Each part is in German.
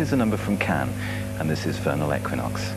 Here's a number from Cannes, and this is Vernal Equinox.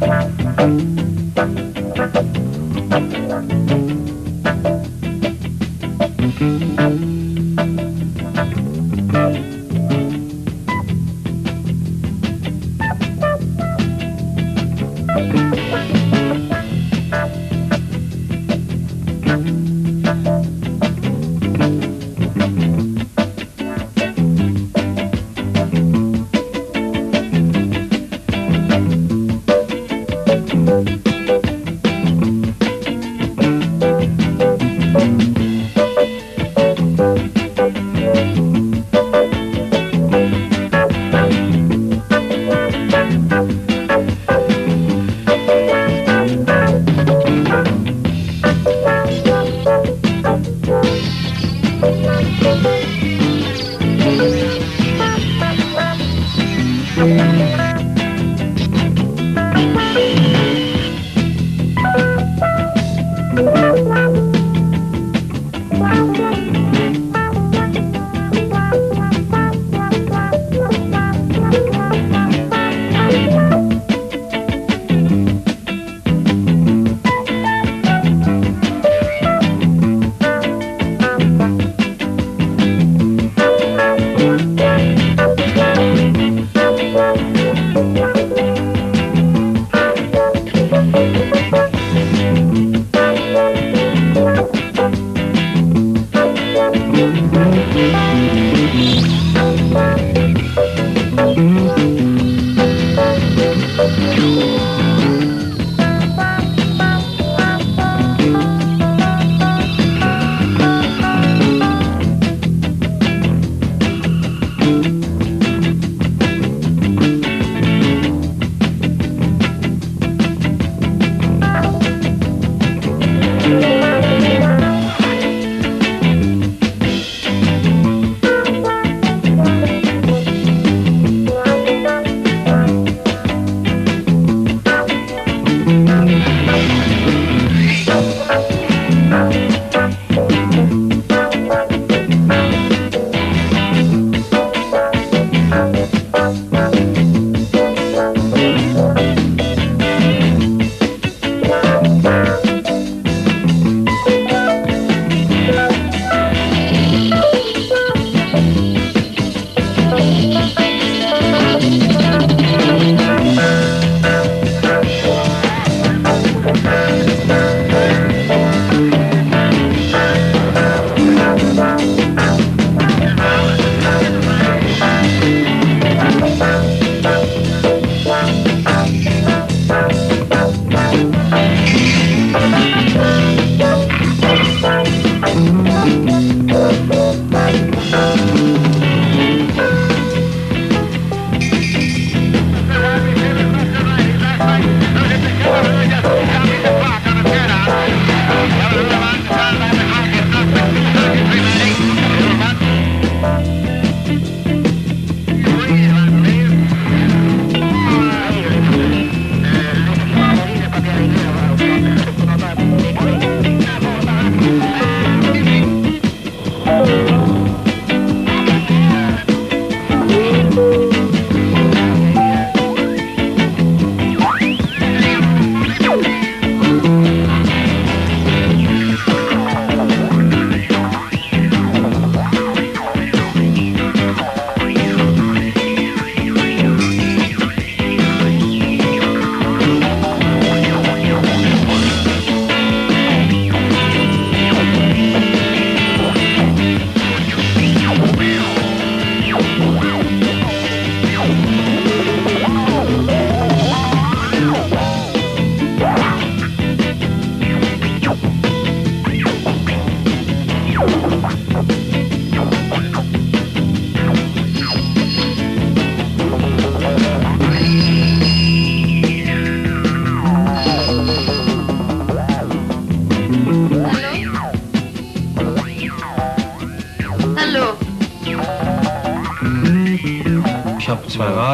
Thank you.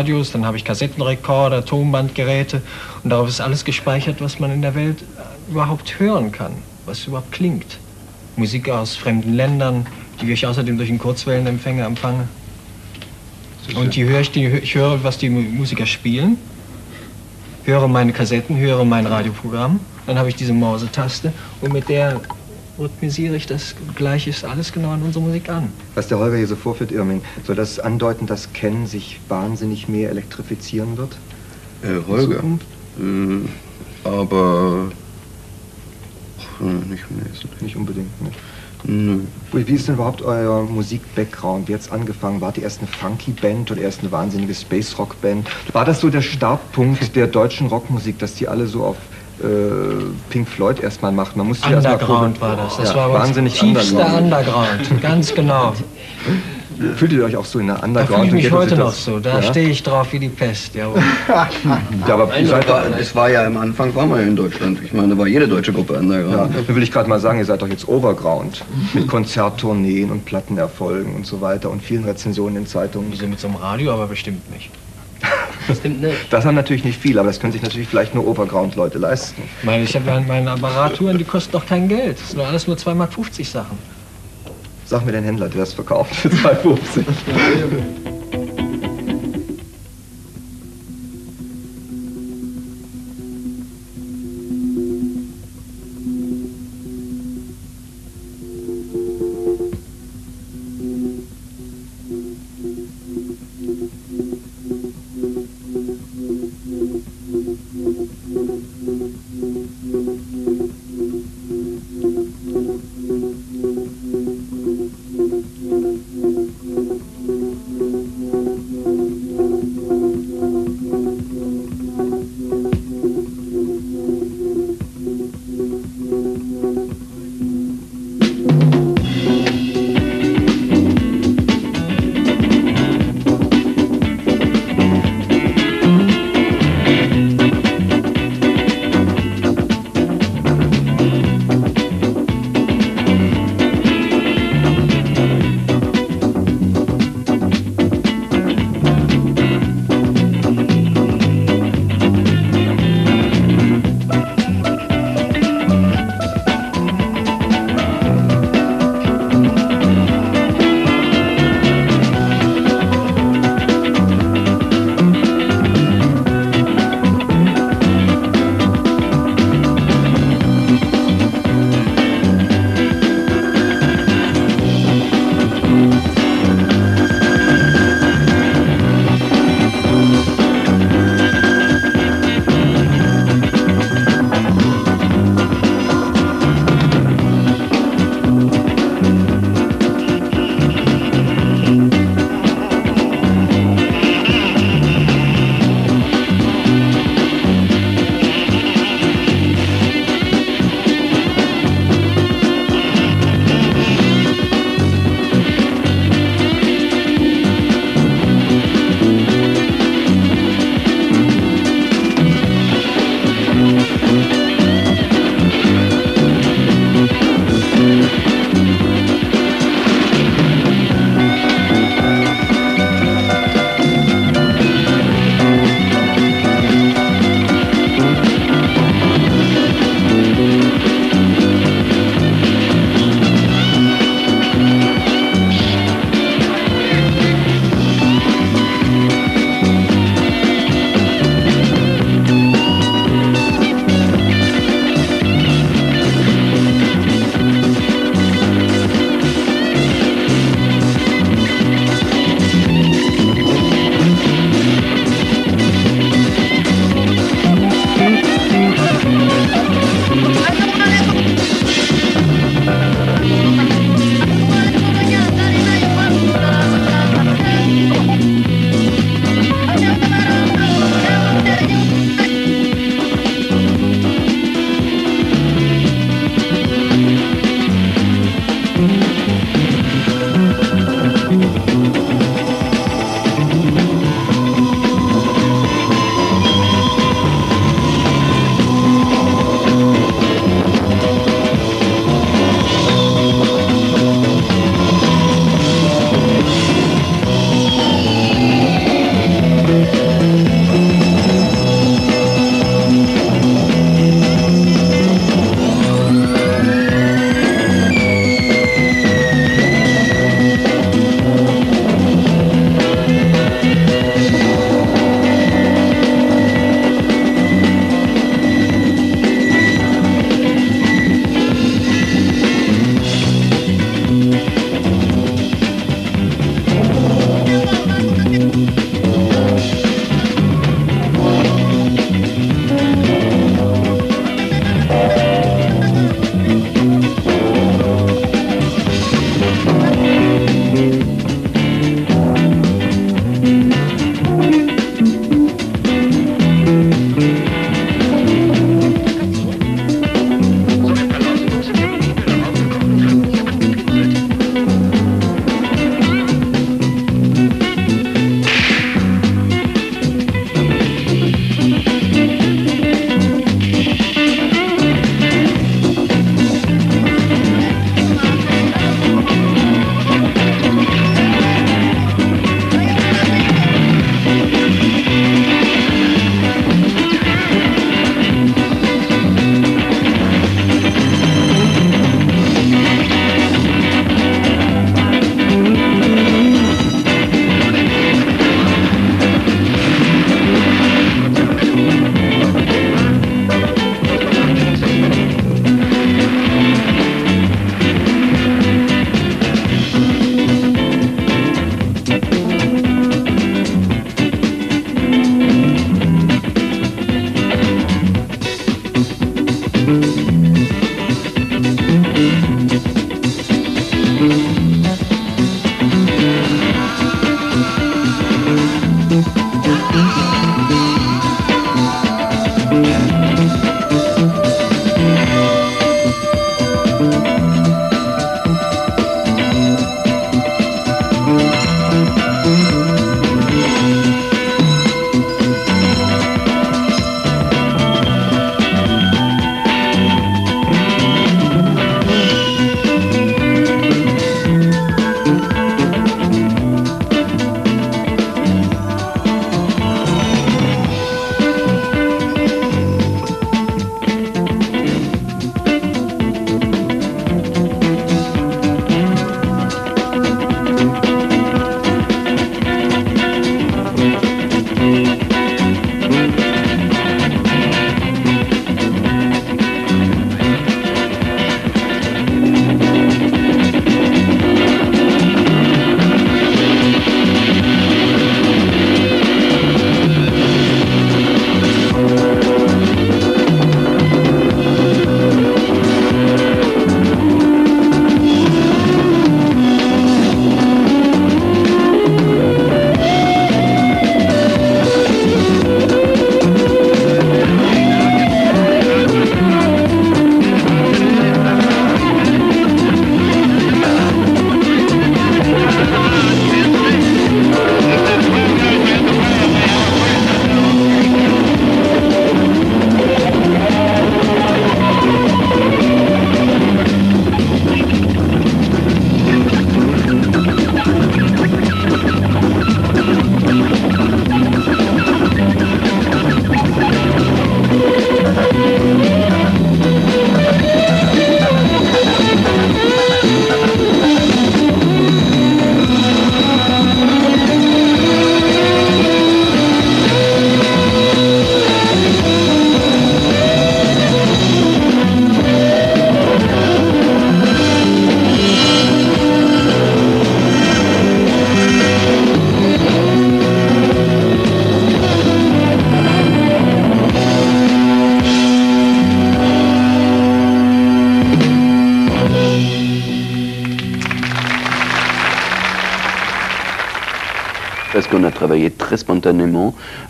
Radios, dann habe ich Kassettenrekorder, Tonbandgeräte und darauf ist alles gespeichert, was man in der Welt äh, überhaupt hören kann, was überhaupt klingt. Musik aus fremden Ländern, die ich außerdem durch einen Kurzwellenempfänger empfange. Und die höre ich, die, ich höre, was die Musiker spielen, höre meine Kassetten, höre mein Radioprogramm, dann habe ich diese Mausetaste und mit der rhythmisiere ich das Gleiche alles genau an unsere Musik an. Was der Holger hier so vorführt, Irming, soll das andeuten, dass Ken sich wahnsinnig mehr elektrifizieren wird? Äh, Holger? Äh, aber... Ach, nicht mehr. Nicht unbedingt, ne? Nö. Wie ist denn überhaupt euer Musik-Background? Wie hat es angefangen? War die erst eine Funky-Band oder erst eine wahnsinnige Space-Rock-Band? War das so der Startpunkt der deutschen Rockmusik, dass die alle so auf Pink Floyd erstmal macht? Man musste Underground war das. Das ja, war wahnsinnig tiefster Underground. Underground. Ganz genau. Fühlt ihr euch auch so in der Underground? Da fühle ich mich heute noch so. Da ja? stehe ich drauf wie die Pest. ja, aber Nein, war, es war ja am Anfang, war man ja in Deutschland. Ich meine, da war jede deutsche Gruppe Underground. Ja, dann will ich gerade mal sagen, ihr seid doch jetzt Overground. Mit Konzerttourneen und Plattenerfolgen und so weiter und vielen Rezensionen in Zeitungen. Wieso mit so einem Radio, aber bestimmt nicht. Bestimmt nicht. Das haben natürlich nicht viele, aber das können sich natürlich vielleicht nur Overground-Leute leisten. Ich meine, ich habe meine Apparaturen, die kosten doch kein Geld. Das sind alles nur 2,50 Mark Sachen. Sag mir den Händler, der das verkauft für 2,50. parce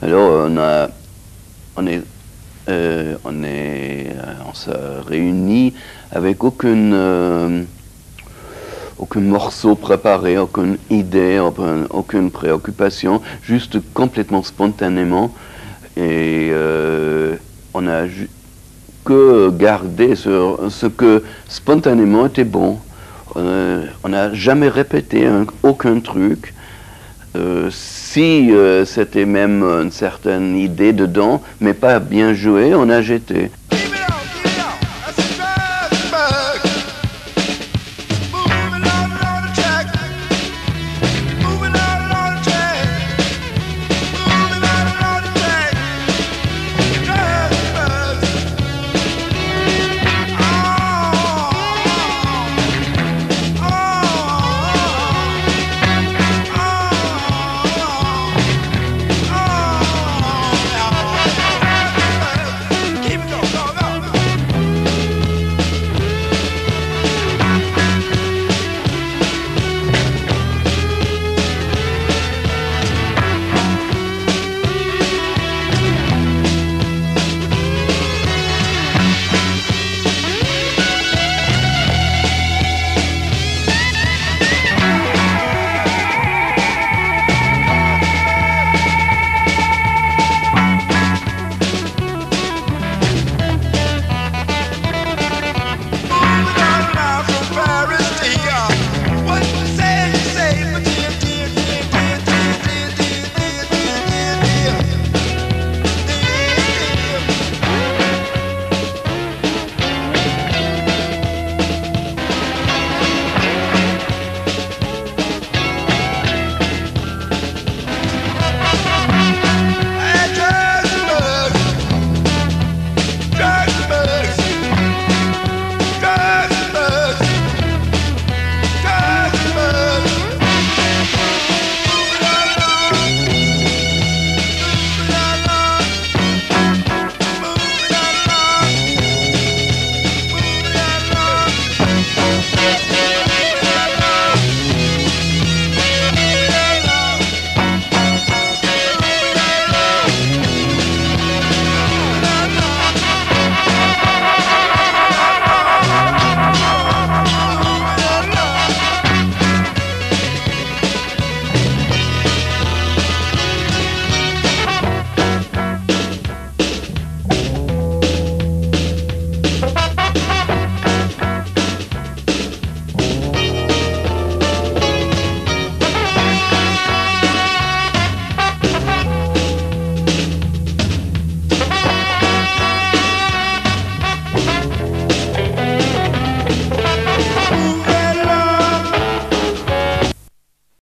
Alors on a, on est, euh, on est, euh, on s'est réunis avec aucune, euh, aucun morceau préparé, aucune idée, aucune, préoccupation, juste complètement spontanément. Et on a que gardé sur ce que spontanément était bon. On n'a jamais répété un- aucun truc. Euh, si euh, c'était même une certaine idée dedans, mais pas bien joué, on a jeté.